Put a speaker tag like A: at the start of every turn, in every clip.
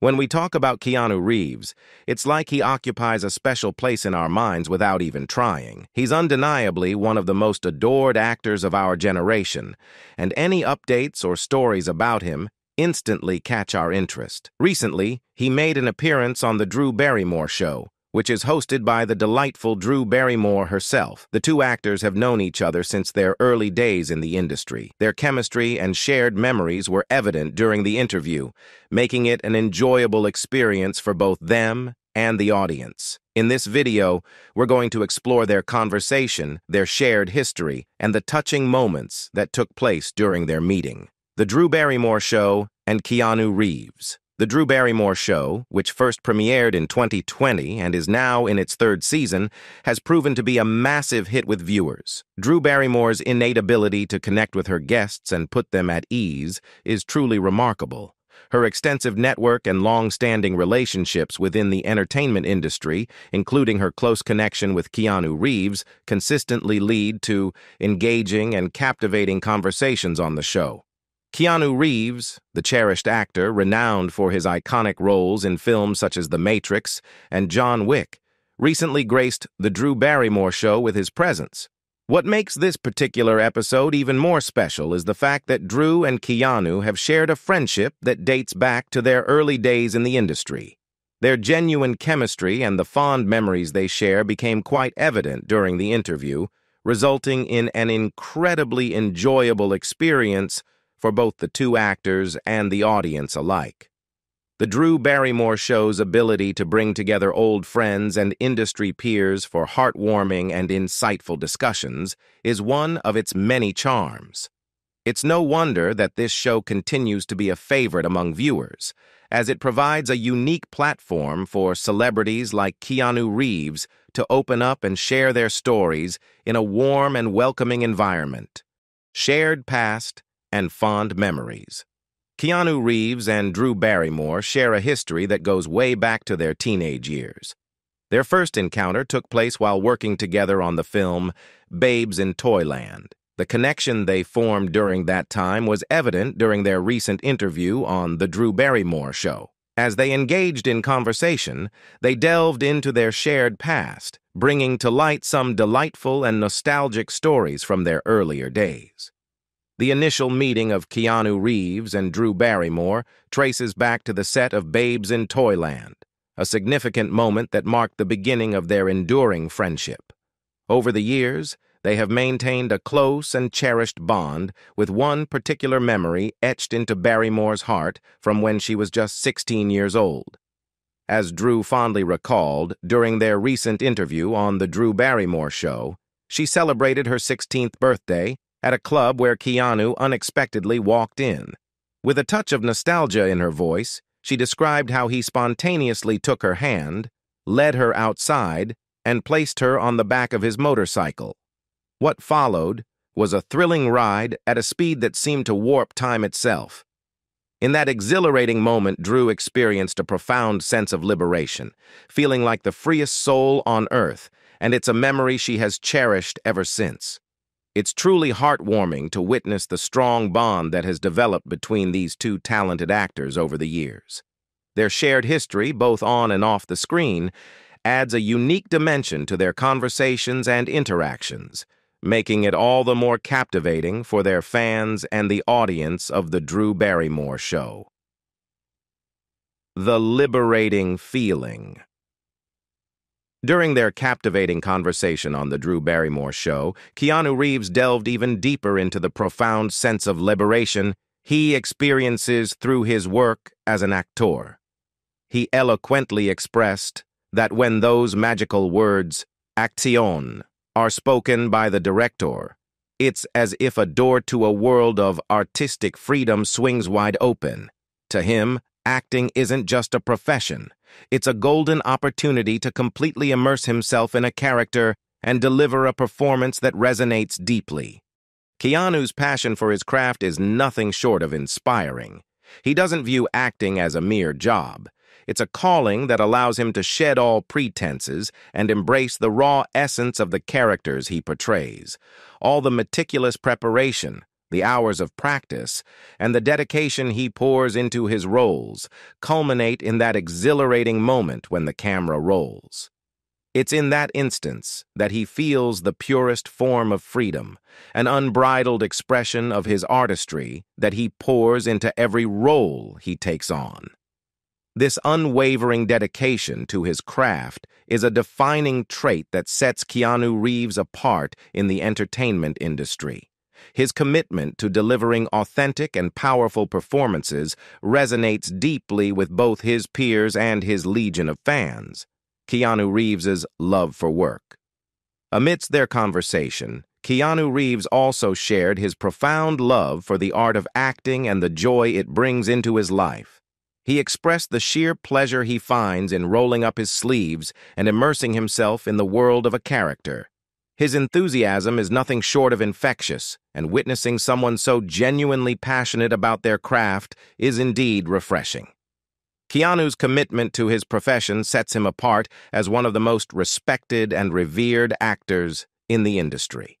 A: When we talk about Keanu Reeves, it's like he occupies a special place in our minds without even trying. He's undeniably one of the most adored actors of our generation, and any updates or stories about him instantly catch our interest. Recently, he made an appearance on The Drew Barrymore Show, which is hosted by the delightful Drew Barrymore herself. The two actors have known each other since their early days in the industry. Their chemistry and shared memories were evident during the interview, making it an enjoyable experience for both them and the audience. In this video, we're going to explore their conversation, their shared history, and the touching moments that took place during their meeting. The Drew Barrymore Show and Keanu Reeves. The Drew Barrymore Show, which first premiered in 2020 and is now in its third season, has proven to be a massive hit with viewers. Drew Barrymore's innate ability to connect with her guests and put them at ease is truly remarkable. Her extensive network and long-standing relationships within the entertainment industry, including her close connection with Keanu Reeves, consistently lead to engaging and captivating conversations on the show. Keanu Reeves, the cherished actor renowned for his iconic roles in films such as The Matrix and John Wick, recently graced The Drew Barrymore Show with his presence. What makes this particular episode even more special is the fact that Drew and Keanu have shared a friendship that dates back to their early days in the industry. Their genuine chemistry and the fond memories they share became quite evident during the interview, resulting in an incredibly enjoyable experience for both the two actors and the audience alike. The Drew Barrymore Show's ability to bring together old friends and industry peers for heartwarming and insightful discussions is one of its many charms. It's no wonder that this show continues to be a favorite among viewers, as it provides a unique platform for celebrities like Keanu Reeves to open up and share their stories in a warm and welcoming environment. Shared past, and fond memories. Keanu Reeves and Drew Barrymore share a history that goes way back to their teenage years. Their first encounter took place while working together on the film Babes in Toyland. The connection they formed during that time was evident during their recent interview on The Drew Barrymore Show. As they engaged in conversation, they delved into their shared past, bringing to light some delightful and nostalgic stories from their earlier days. The initial meeting of Keanu Reeves and Drew Barrymore traces back to the set of Babes in Toyland, a significant moment that marked the beginning of their enduring friendship. Over the years, they have maintained a close and cherished bond with one particular memory etched into Barrymore's heart from when she was just 16 years old. As Drew fondly recalled during their recent interview on The Drew Barrymore Show, she celebrated her 16th birthday at a club where Keanu unexpectedly walked in. With a touch of nostalgia in her voice, she described how he spontaneously took her hand, led her outside, and placed her on the back of his motorcycle. What followed was a thrilling ride at a speed that seemed to warp time itself. In that exhilarating moment, Drew experienced a profound sense of liberation, feeling like the freest soul on earth, and it's a memory she has cherished ever since. It's truly heartwarming to witness the strong bond that has developed between these two talented actors over the years. Their shared history, both on and off the screen, adds a unique dimension to their conversations and interactions, making it all the more captivating for their fans and the audience of The Drew Barrymore Show. The Liberating Feeling during their captivating conversation on The Drew Barrymore Show, Keanu Reeves delved even deeper into the profound sense of liberation he experiences through his work as an actor. He eloquently expressed that when those magical words, action, are spoken by the director, it's as if a door to a world of artistic freedom swings wide open. To him, acting isn't just a profession. It's a golden opportunity to completely immerse himself in a character and deliver a performance that resonates deeply. Keanu's passion for his craft is nothing short of inspiring. He doesn't view acting as a mere job. It's a calling that allows him to shed all pretenses and embrace the raw essence of the characters he portrays. All the meticulous preparation, the hours of practice, and the dedication he pours into his roles culminate in that exhilarating moment when the camera rolls. It's in that instance that he feels the purest form of freedom, an unbridled expression of his artistry that he pours into every role he takes on. This unwavering dedication to his craft is a defining trait that sets Keanu Reeves apart in the entertainment industry. His commitment to delivering authentic and powerful performances resonates deeply with both his peers and his legion of fans. Keanu Reeves's love for work. Amidst their conversation, Keanu Reeves also shared his profound love for the art of acting and the joy it brings into his life. He expressed the sheer pleasure he finds in rolling up his sleeves and immersing himself in the world of a character. His enthusiasm is nothing short of infectious, and witnessing someone so genuinely passionate about their craft is indeed refreshing. Keanu's commitment to his profession sets him apart as one of the most respected and revered actors in the industry.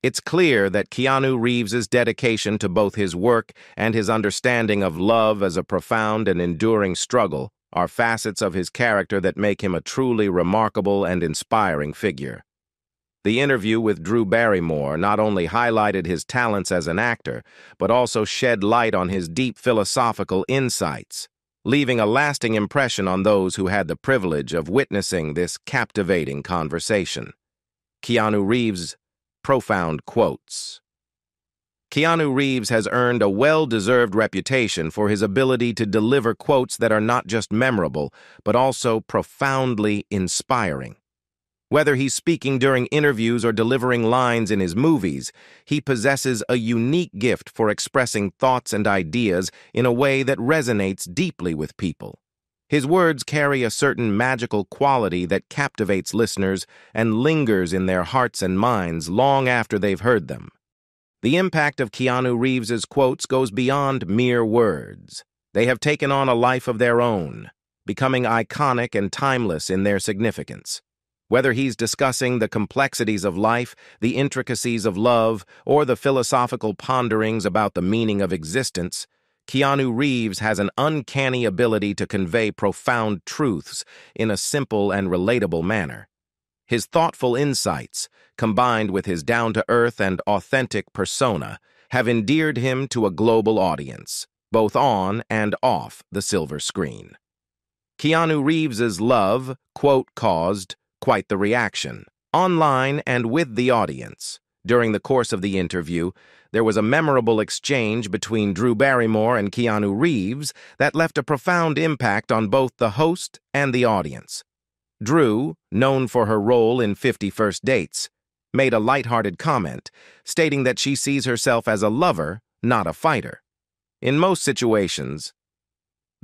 A: It's clear that Keanu Reeves's dedication to both his work and his understanding of love as a profound and enduring struggle are facets of his character that make him a truly remarkable and inspiring figure. The interview with Drew Barrymore not only highlighted his talents as an actor, but also shed light on his deep philosophical insights leaving a lasting impression on those who had the privilege of witnessing this captivating conversation. Keanu Reeves' profound quotes. Keanu Reeves has earned a well-deserved reputation for his ability to deliver quotes that are not just memorable, but also profoundly inspiring. Whether he's speaking during interviews or delivering lines in his movies, he possesses a unique gift for expressing thoughts and ideas in a way that resonates deeply with people. His words carry a certain magical quality that captivates listeners and lingers in their hearts and minds long after they've heard them. The impact of Keanu Reeves's quotes goes beyond mere words. They have taken on a life of their own, becoming iconic and timeless in their significance. Whether he's discussing the complexities of life, the intricacies of love, or the philosophical ponderings about the meaning of existence, Keanu Reeves has an uncanny ability to convey profound truths in a simple and relatable manner. His thoughtful insights, combined with his down-to-earth and authentic persona, have endeared him to a global audience, both on and off the silver screen. Keanu Reeves's love, quote, caused, quite the reaction, online and with the audience. During the course of the interview, there was a memorable exchange between Drew Barrymore and Keanu Reeves that left a profound impact on both the host and the audience. Drew, known for her role in Fifty First Dates, made a light-hearted comment, stating that she sees herself as a lover, not a fighter. In most situations,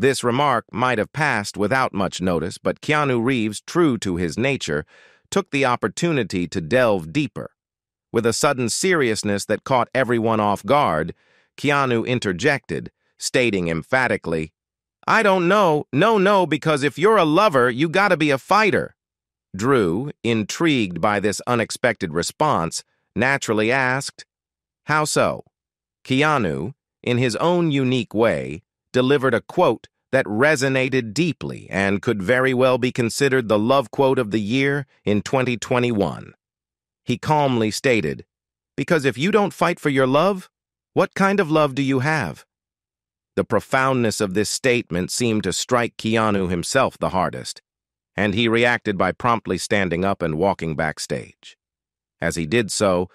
A: this remark might have passed without much notice, but Keanu Reeves, true to his nature, took the opportunity to delve deeper. With a sudden seriousness that caught everyone off guard, Keanu interjected, stating emphatically, I don't know, no, no, because if you're a lover, you gotta be a fighter. Drew, intrigued by this unexpected response, naturally asked, How so? Keanu, in his own unique way, delivered a quote that resonated deeply and could very well be considered the love quote of the year in 2021. He calmly stated, Because if you don't fight for your love, what kind of love do you have? The profoundness of this statement seemed to strike Keanu himself the hardest, and he reacted by promptly standing up and walking backstage. As he did so,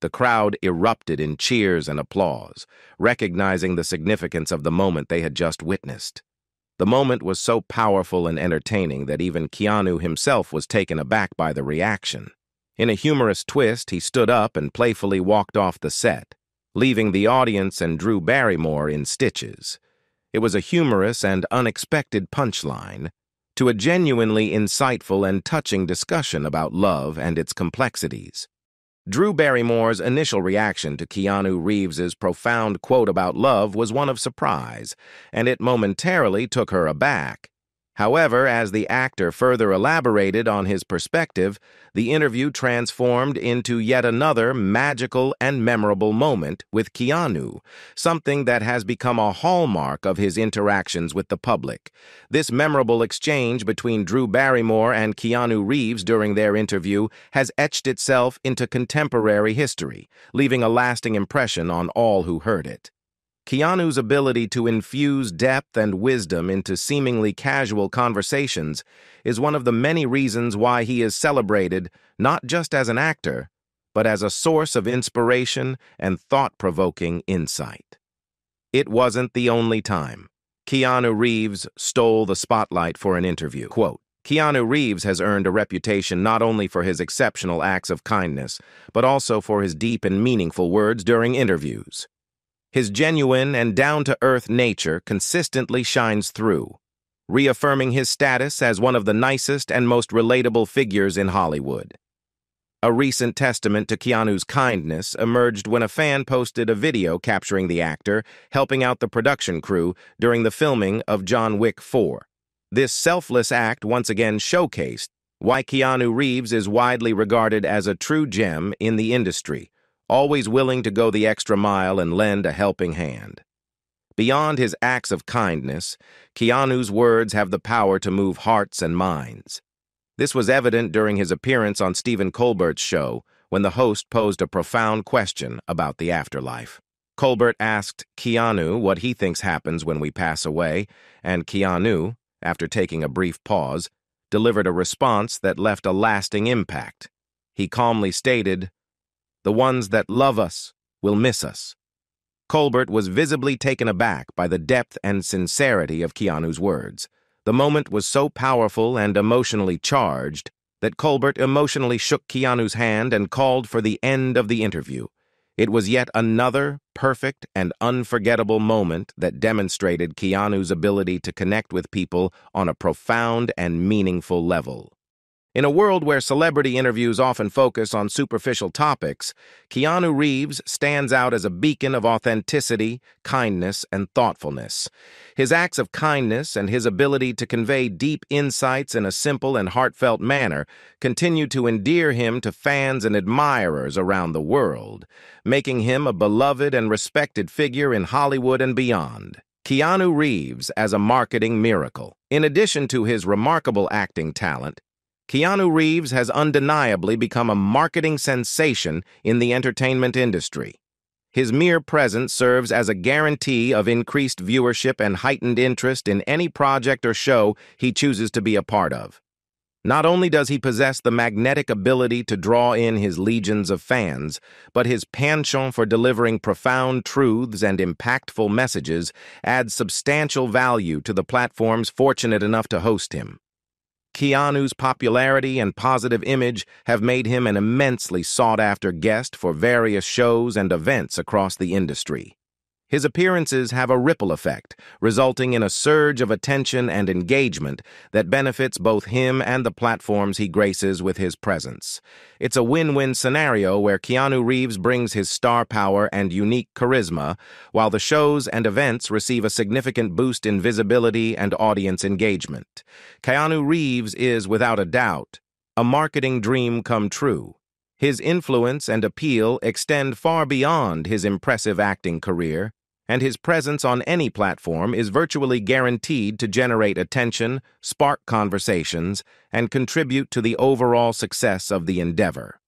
A: the crowd erupted in cheers and applause, recognizing the significance of the moment they had just witnessed. The moment was so powerful and entertaining that even Keanu himself was taken aback by the reaction. In a humorous twist, he stood up and playfully walked off the set, leaving the audience and Drew Barrymore in stitches. It was a humorous and unexpected punchline to a genuinely insightful and touching discussion about love and its complexities. Drew Barrymore's initial reaction to Keanu Reeves's profound quote about love was one of surprise, and it momentarily took her aback. However, as the actor further elaborated on his perspective, the interview transformed into yet another magical and memorable moment with Keanu, something that has become a hallmark of his interactions with the public. This memorable exchange between Drew Barrymore and Keanu Reeves during their interview has etched itself into contemporary history, leaving a lasting impression on all who heard it. Keanu's ability to infuse depth and wisdom into seemingly casual conversations is one of the many reasons why he is celebrated not just as an actor, but as a source of inspiration and thought-provoking insight. It wasn't the only time. Keanu Reeves stole the spotlight for an interview. Quote, Keanu Reeves has earned a reputation not only for his exceptional acts of kindness, but also for his deep and meaningful words during interviews. His genuine and down-to-earth nature consistently shines through, reaffirming his status as one of the nicest and most relatable figures in Hollywood. A recent testament to Keanu's kindness emerged when a fan posted a video capturing the actor helping out the production crew during the filming of John Wick 4. This selfless act once again showcased why Keanu Reeves is widely regarded as a true gem in the industry, always willing to go the extra mile and lend a helping hand. Beyond his acts of kindness, Keanu's words have the power to move hearts and minds. This was evident during his appearance on Stephen Colbert's show when the host posed a profound question about the afterlife. Colbert asked Keanu what he thinks happens when we pass away, and Keanu, after taking a brief pause, delivered a response that left a lasting impact. He calmly stated, the ones that love us will miss us. Colbert was visibly taken aback by the depth and sincerity of Keanu's words. The moment was so powerful and emotionally charged that Colbert emotionally shook Keanu's hand and called for the end of the interview. It was yet another perfect and unforgettable moment that demonstrated Keanu's ability to connect with people on a profound and meaningful level. In a world where celebrity interviews often focus on superficial topics, Keanu Reeves stands out as a beacon of authenticity, kindness, and thoughtfulness. His acts of kindness and his ability to convey deep insights in a simple and heartfelt manner continue to endear him to fans and admirers around the world, making him a beloved and respected figure in Hollywood and beyond. Keanu Reeves as a marketing miracle. In addition to his remarkable acting talent, Keanu Reeves has undeniably become a marketing sensation in the entertainment industry. His mere presence serves as a guarantee of increased viewership and heightened interest in any project or show he chooses to be a part of. Not only does he possess the magnetic ability to draw in his legions of fans, but his penchant for delivering profound truths and impactful messages adds substantial value to the platforms fortunate enough to host him. Keanu's popularity and positive image have made him an immensely sought-after guest for various shows and events across the industry. His appearances have a ripple effect, resulting in a surge of attention and engagement that benefits both him and the platforms he graces with his presence. It's a win-win scenario where Keanu Reeves brings his star power and unique charisma, while the shows and events receive a significant boost in visibility and audience engagement. Keanu Reeves is, without a doubt, a marketing dream come true. His influence and appeal extend far beyond his impressive acting career, and his presence on any platform is virtually guaranteed to generate attention, spark conversations, and contribute to the overall success of the endeavor.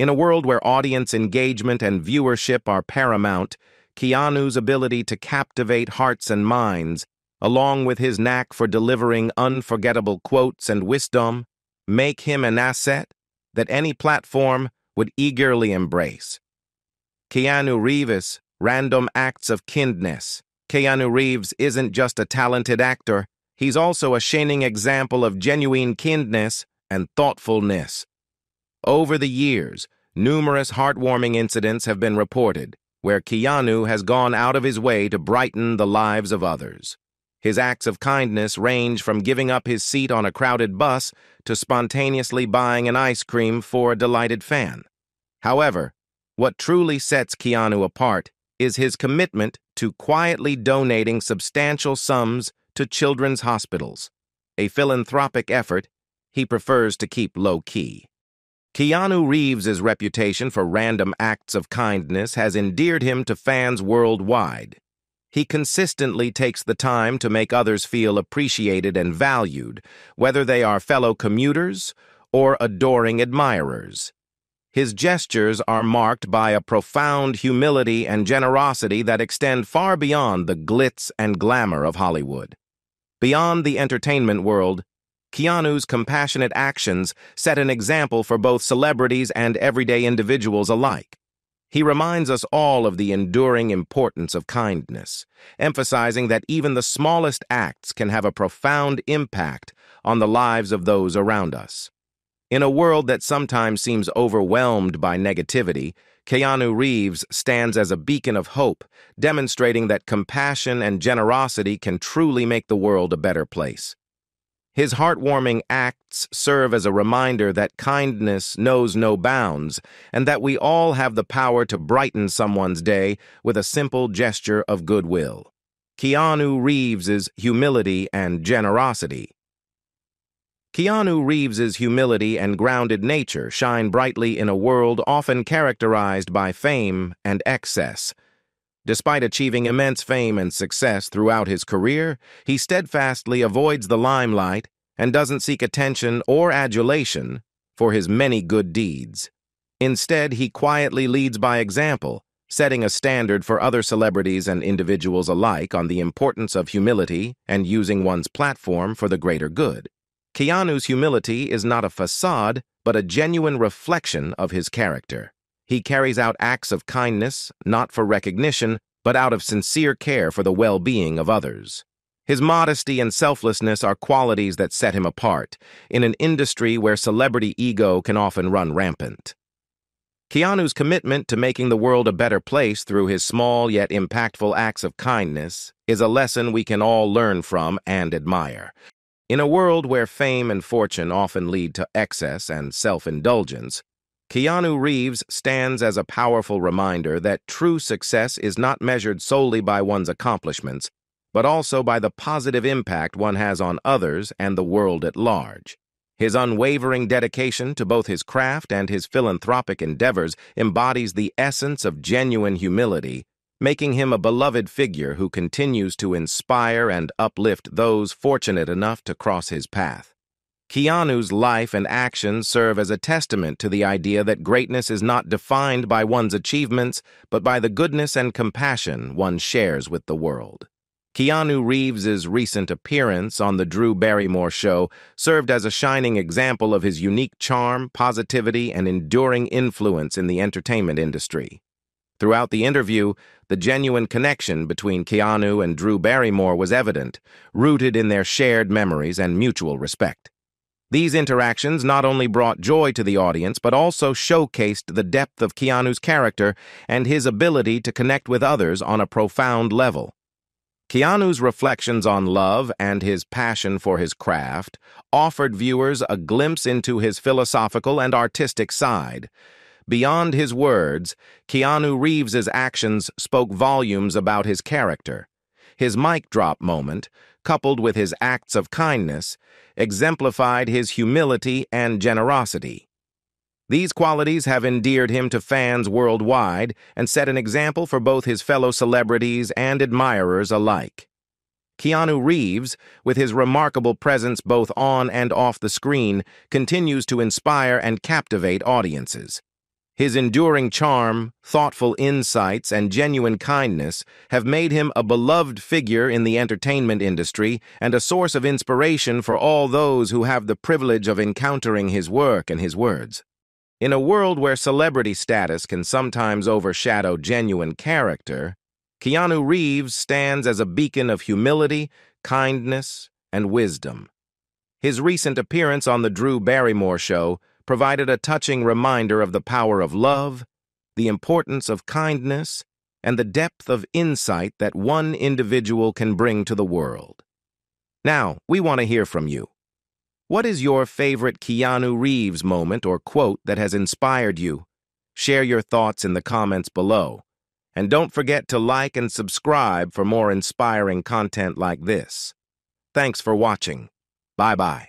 A: In a world where audience engagement and viewership are paramount, Keanu's ability to captivate hearts and minds, along with his knack for delivering unforgettable quotes and wisdom, make him an asset that any platform would eagerly embrace. Keanu Reeves Random acts of kindness. Keanu Reeves isn't just a talented actor, he's also a shining example of genuine kindness and thoughtfulness. Over the years, numerous heartwarming incidents have been reported where Keanu has gone out of his way to brighten the lives of others. His acts of kindness range from giving up his seat on a crowded bus to spontaneously buying an ice cream for a delighted fan. However, what truly sets Keanu apart is his commitment to quietly donating substantial sums to children's hospitals. a philanthropic effort he prefers to keep low-key. Keanu Reeves' reputation for random acts of kindness has endeared him to fans worldwide. He consistently takes the time to make others feel appreciated and valued, whether they are fellow commuters or adoring admirers. His gestures are marked by a profound humility and generosity that extend far beyond the glitz and glamour of Hollywood. Beyond the entertainment world, Keanu's compassionate actions set an example for both celebrities and everyday individuals alike. He reminds us all of the enduring importance of kindness, emphasizing that even the smallest acts can have a profound impact on the lives of those around us. In a world that sometimes seems overwhelmed by negativity, Keanu Reeves stands as a beacon of hope, demonstrating that compassion and generosity can truly make the world a better place. His heartwarming acts serve as a reminder that kindness knows no bounds and that we all have the power to brighten someone's day with a simple gesture of goodwill. Keanu Reeves's humility and generosity Keanu Reeves's humility and grounded nature shine brightly in a world often characterized by fame and excess. Despite achieving immense fame and success throughout his career, he steadfastly avoids the limelight and doesn't seek attention or adulation for his many good deeds. Instead, he quietly leads by example, setting a standard for other celebrities and individuals alike on the importance of humility and using one's platform for the greater good. Keanu's humility is not a facade, but a genuine reflection of his character. He carries out acts of kindness, not for recognition, but out of sincere care for the well-being of others. His modesty and selflessness are qualities that set him apart, in an industry where celebrity ego can often run rampant. Keanu's commitment to making the world a better place through his small yet impactful acts of kindness is a lesson we can all learn from and admire. In a world where fame and fortune often lead to excess and self-indulgence, Keanu Reeves stands as a powerful reminder that true success is not measured solely by one's accomplishments, but also by the positive impact one has on others and the world at large. His unwavering dedication to both his craft and his philanthropic endeavors embodies the essence of genuine humility making him a beloved figure who continues to inspire and uplift those fortunate enough to cross his path. Keanu's life and actions serve as a testament to the idea that greatness is not defined by one's achievements, but by the goodness and compassion one shares with the world. Keanu Reeves's recent appearance on The Drew Barrymore Show served as a shining example of his unique charm, positivity, and enduring influence in the entertainment industry. Throughout the interview, the genuine connection between Keanu and Drew Barrymore was evident, rooted in their shared memories and mutual respect. These interactions not only brought joy to the audience, but also showcased the depth of Keanu's character and his ability to connect with others on a profound level. Keanu's reflections on love and his passion for his craft offered viewers a glimpse into his philosophical and artistic side, Beyond his words, Keanu Reeves's actions spoke volumes about his character. His mic drop moment, coupled with his acts of kindness, exemplified his humility and generosity. These qualities have endeared him to fans worldwide and set an example for both his fellow celebrities and admirers alike. Keanu Reeves, with his remarkable presence both on and off the screen, continues to inspire and captivate audiences. His enduring charm, thoughtful insights, and genuine kindness have made him a beloved figure in the entertainment industry and a source of inspiration for all those who have the privilege of encountering his work and his words. In a world where celebrity status can sometimes overshadow genuine character, Keanu Reeves stands as a beacon of humility, kindness, and wisdom. His recent appearance on The Drew Barrymore Show provided a touching reminder of the power of love, the importance of kindness, and the depth of insight that one individual can bring to the world. Now, we want to hear from you. What is your favorite Keanu Reeves moment or quote that has inspired you? Share your thoughts in the comments below. And don't forget to like and subscribe for more inspiring content like this. Thanks for watching. Bye-bye.